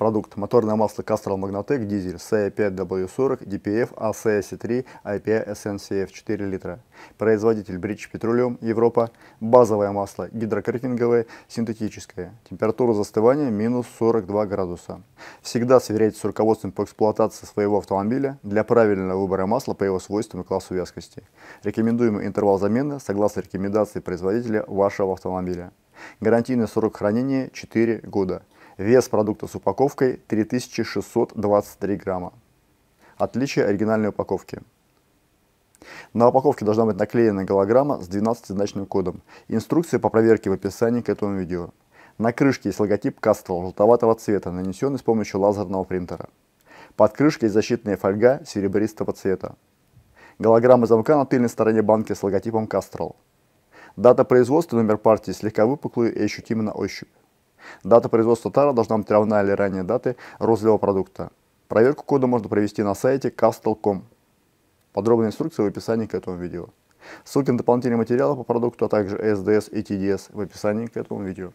Продукт. Моторное масло Castrol Magnatec дизель CE5W40 DPF ACS3 IPA SNCF 4 литра. Производитель British Petroleum Европа. Базовое масло гидрокрекинговое, синтетическое. Температура застывания минус 42 градуса. Всегда сверяйте с руководством по эксплуатации своего автомобиля для правильного выбора масла по его свойствам и классу вязкости. Рекомендуемый интервал замены согласно рекомендации производителя вашего автомобиля. Гарантийный срок хранения 4 года. Вес продукта с упаковкой 3623 грамма. Отличие оригинальной упаковки. На упаковке должна быть наклеена голограмма с 12-значным кодом. Инструкция по проверке в описании к этому видео. На крышке есть логотип Castrol желтоватого цвета, нанесенный с помощью лазерного принтера. Под крышкой защитная фольга серебристого цвета. Голограмма замка на тыльной стороне банки с логотипом Castrol. Дата производства номер партии слегка выпуклые и ощутимы на ощупь. Дата производства тара должна быть равна или ранее даты розлива продукта. Проверку кода можно провести на сайте castle.com. Подробная инструкция в описании к этому видео. Ссылки на дополнительные материалы по продукту, а также SDS и TDS в описании к этому видео.